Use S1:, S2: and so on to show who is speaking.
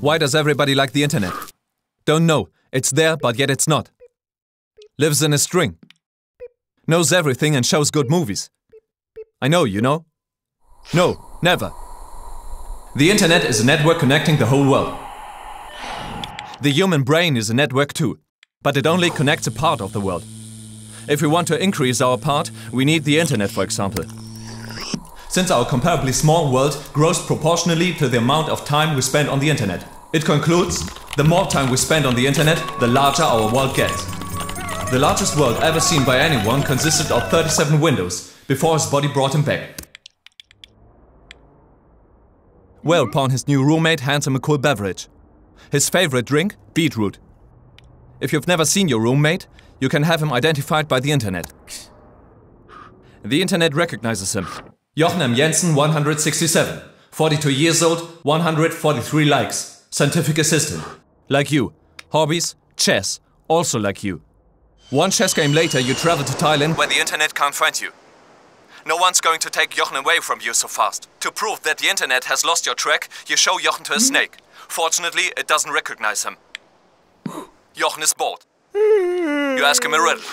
S1: Why does everybody like the internet? Don't know. It's there, but yet it's not. Lives in a string. Knows everything and shows good movies. I know, you know? No, never. The internet is a network connecting the whole world. The human brain is a network too, but it only connects a part of the world. If we want to increase our part, we need the internet, for example. Since our comparably small world grows proportionally to the amount of time we spend on the internet. It concludes, the more time we spend on the internet, the larger our world gets. The largest world ever seen by anyone consisted of 37 windows, before his body brought him back. Whereupon his new roommate hands him a cool beverage. His favorite drink? Beetroot. If you've never seen your roommate, you can have him identified by the internet. The internet recognizes him. Jochen M. Jensen, 167. 42 years old, 143 likes. Scientific assistant. Like you. Hobbies? Chess. Also like you. One chess game later, you travel to Thailand where the internet can't find you. No one's going to take Jochen away from you so fast. To prove that the internet has lost your track, you show Jochen to a snake. Fortunately, it doesn't recognize him. Jochen is bored. You ask him a riddle.